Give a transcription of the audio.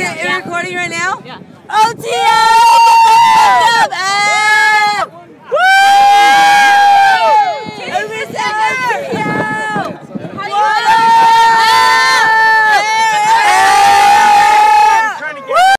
it Yeah. recording right now? Yeah. Oh,